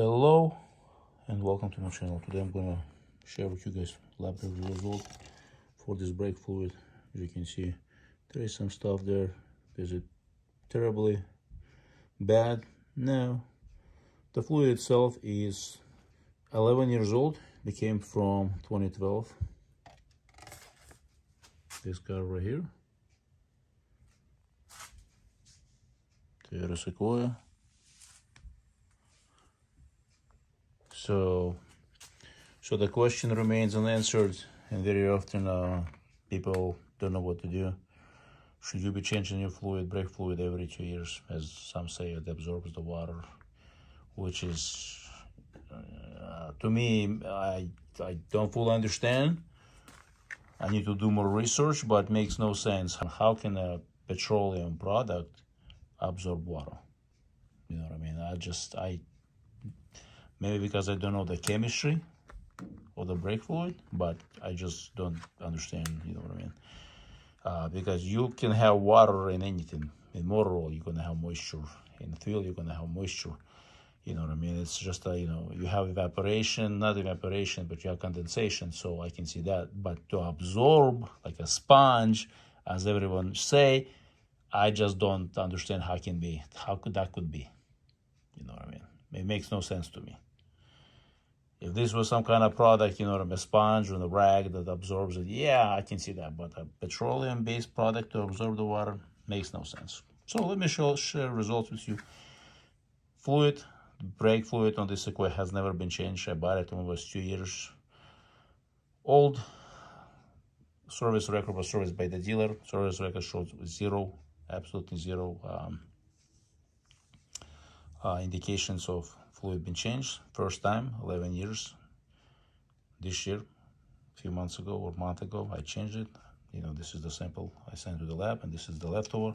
Hello and welcome to my channel. Today I'm gonna share with you guys lab result for this brake fluid. As you can see, there is some stuff there. Is it terribly bad? No. The fluid itself is 11 years old. it came from 2012. This car right here. Toyota Sequoia. So, so the question remains unanswered, and very often uh, people don't know what to do. Should you be changing your fluid, brake fluid, every two years? As some say, it absorbs the water, which is, uh, to me, I, I don't fully understand. I need to do more research, but makes no sense. How can a petroleum product absorb water? You know what I mean? I just, I Maybe because I don't know the chemistry of the brake fluid, but I just don't understand, you know what I mean? Uh, because you can have water in anything. In motor oil, you're gonna have moisture. In fuel, you're gonna have moisture. You know what I mean? It's just, a, you know, you have evaporation, not evaporation, but you have condensation, so I can see that. But to absorb like a sponge, as everyone say, I just don't understand how can be, how could that could be. You know what I mean? It makes no sense to me. If this was some kind of product, you know, a sponge or a rag that absorbs it, yeah, I can see that. But a petroleum-based product to absorb the water makes no sense. So let me show, share results with you. Fluid, brake fluid on this Sequoia has never been changed. I bought it when it was two years old. Service record was serviced by the dealer. Service record shows zero, absolutely zero um, uh, indications of fluid been changed. First time 11 years. This year a few months ago or month ago I changed it. You know this is the sample I sent to the lab and this is the leftover.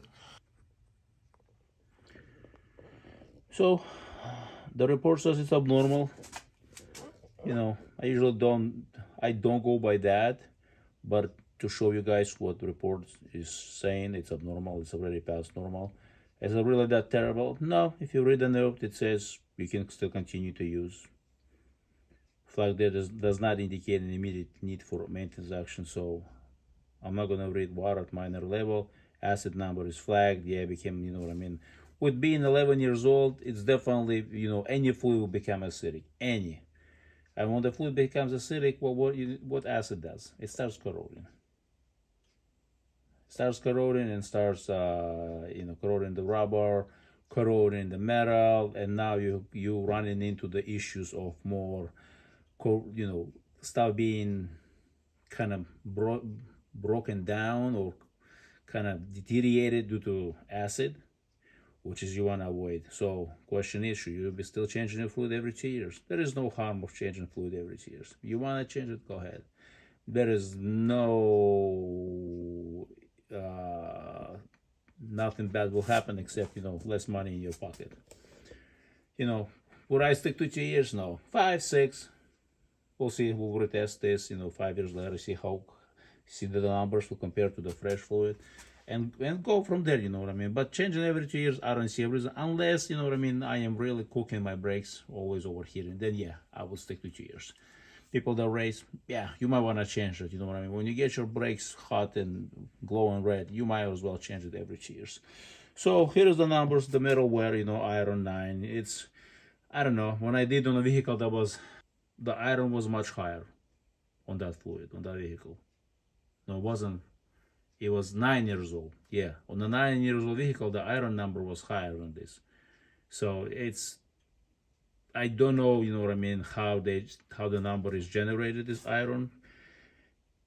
So the report says it's abnormal. You know I usually don't I don't go by that but to show you guys what the report is saying it's abnormal. It's already past normal is it really that terrible? No, if you read the note, it says you can still continue to use. Flag there does, does not indicate an immediate need for maintenance action, so I'm not going to read water at minor level. Acid number is flagged. Yeah, became, you know what I mean. With being 11 years old, it's definitely, you know, any fluid will become acidic. Any. And when the fluid becomes acidic, well, what, what acid does? It starts corroding starts corroding and starts uh, you know corroding the rubber corroding the metal and now you you running into the issues of more you know stuff being kind of bro broken down or kind of deteriorated due to acid which is you want to avoid. So question is should you be still changing the fluid every two years? There is no harm of changing fluid every two years. You want to change it go ahead. There is no uh, nothing bad will happen except, you know, less money in your pocket. You know, would I stick to two years? No. Five, six. We'll see. We'll retest this, you know, five years later, see how, see the numbers will compare to the fresh fluid. And, and go from there, you know what I mean? But changing every two years, I don't see a reason. Unless, you know what I mean, I am really cooking my brakes, always overheating. Then, yeah, I will stick to two years people that race, yeah, you might want to change it. You know what I mean? When you get your brakes hot and glowing red, you might as well change it every two years. So here's the numbers, the wear, you know, iron 9. It's, I don't know, when I did on a vehicle that was, the iron was much higher on that fluid, on that vehicle. No, it wasn't, it was 9 years old. Yeah, on the 9 years old vehicle, the iron number was higher than this. So it's I don't know, you know what I mean, how they how the number is generated this iron.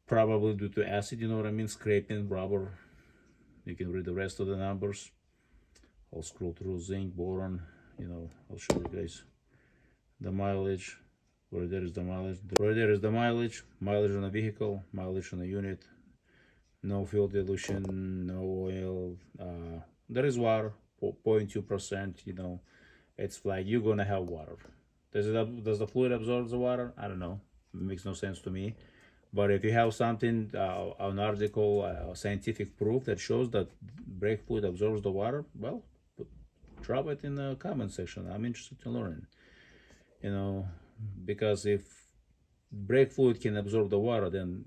Probably due to acid, you know what I mean, scraping rubber. You can read the rest of the numbers. I'll scroll through zinc, boron, you know, I'll show you guys the mileage. Where there is the mileage. Where there is the mileage, mileage on a vehicle, mileage on a unit, no fuel dilution, no oil. Uh, there is water, 0.2%, you know, it's like you're gonna have water. Does it does the fluid absorb the water? I don't know. It makes no sense to me. But if you have something, uh, an article, uh, scientific proof that shows that brake fluid absorbs the water, well, drop it in the comment section. I'm interested in learning. you know because if brake fluid can absorb the water then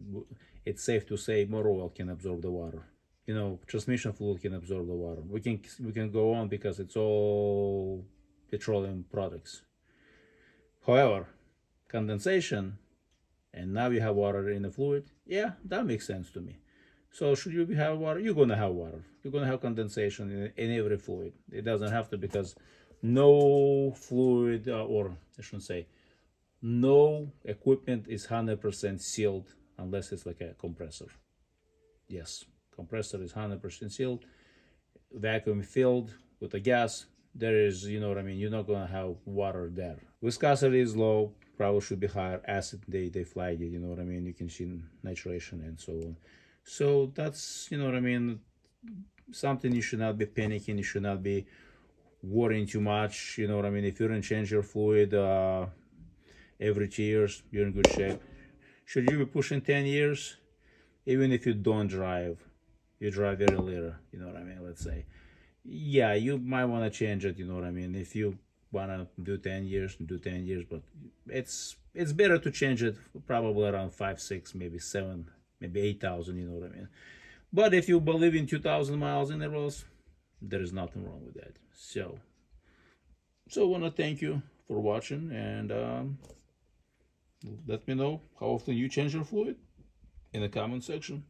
it's safe to say motor oil can absorb the water you know transmission fluid can absorb the water we can we can go on because it's all petroleum products. However condensation and now you have water in the fluid yeah that makes sense to me. So should you have water? You're gonna have water. You're gonna have condensation in, in every fluid. It doesn't have to because no fluid uh, or i shouldn't say no equipment is 100% sealed unless it's like a compressor. Yes compressor is 100% sealed vacuum filled with the gas there is you know what i mean? You're not going to have water there. Viscosity is low probably should be higher. Acid they they flag it you know what i mean? You can see nitration and so on. So that's you know what i mean? Something you should not be panicking you should not be worrying too much you know what i mean? If you don't change your fluid uh every two years, you're in good shape. Should you be pushing 10 years? Even if you don't drive, you drive very little, you know what I mean, let's say. Yeah, you might want to change it, you know what I mean. If you want to do 10 years, do 10 years, but it's it's better to change it probably around 5, 6, maybe 7, maybe 8,000, you know what I mean. But if you believe in 2,000 miles intervals, there is nothing wrong with that. So, so I want to thank you for watching and um, let me know how often you change your fluid in the comment section.